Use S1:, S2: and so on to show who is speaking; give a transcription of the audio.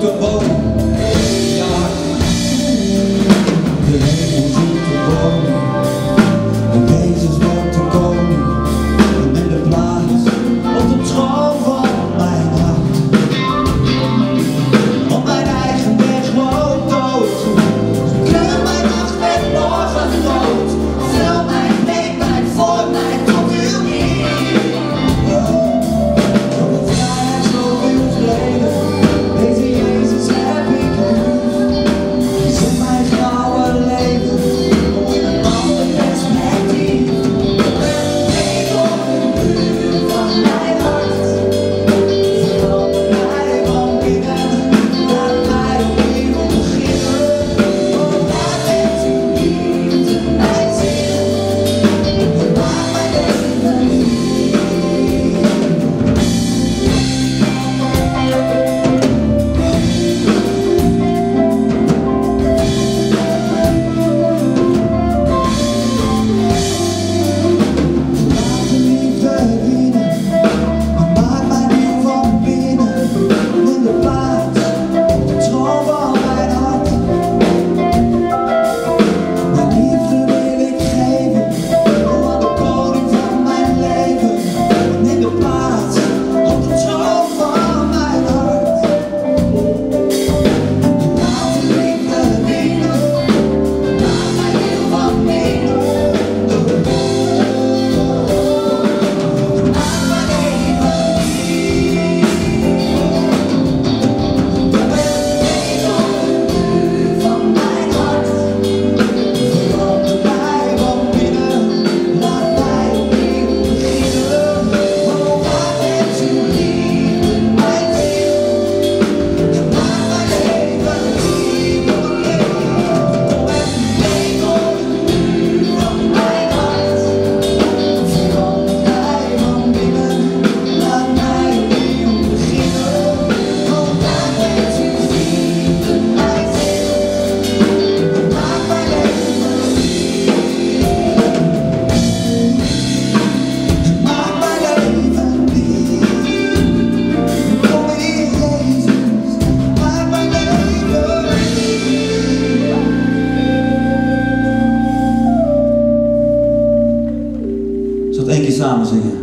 S1: to vote. Vamos, Señor.